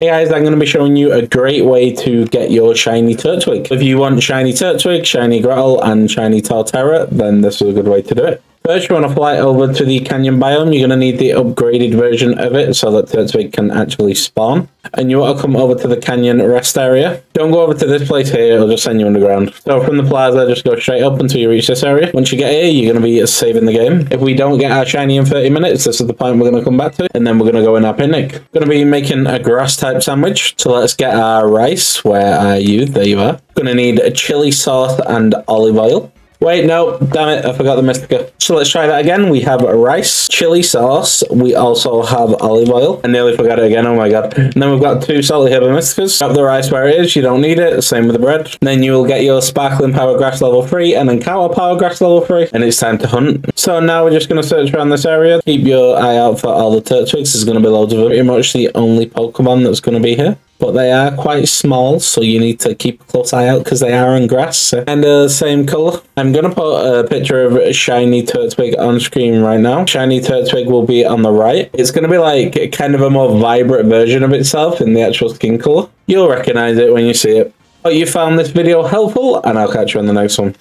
Hey guys, I'm going to be showing you a great way to get your shiny Turtwig. If you want shiny Turtwig, shiny Grotle, and shiny Torterra, then this is a good way to do it. First, you want to fly over to the canyon biome. You're going to need the upgraded version of it so that Turtwig can actually spawn. And you want to come over to the canyon rest area. Don't go over to this place here, it'll just send you underground. So from the plaza, just go straight up until you reach this area. Once you get here, you're going to be saving the game. If we don't get our shiny in 30 minutes, this is the point we're going to come back to. And then we're going to go in our picnic. Going to be making a grass type sandwich. So let's get our rice. Where are you? There you are. Going to need a chili sauce and olive oil. Wait, no, damn it, I forgot the Mystica. So let's try that again. We have rice, chili sauce. We also have olive oil. I nearly forgot it again, oh my god. And then we've got two salty Herba Mysticas. Drop the rice where it is, you don't need it. Same with the bread. And then you will get your sparkling power grass level 3 and then cow power grass level 3. And it's time to hunt. So now we're just going to search around this area. Keep your eye out for all the Turtwigs. There's going to be loads of them. Pretty much the only Pokemon that's going to be here but they are quite small, so you need to keep a close eye out because they are on grass and the uh, same color. I'm gonna put a picture of shiny Turtwig on screen right now. Shiny Turtwig will be on the right. It's gonna be like kind of a more vibrant version of itself in the actual skin color. You'll recognize it when you see it. Hope you found this video helpful, and I'll catch you on the next one.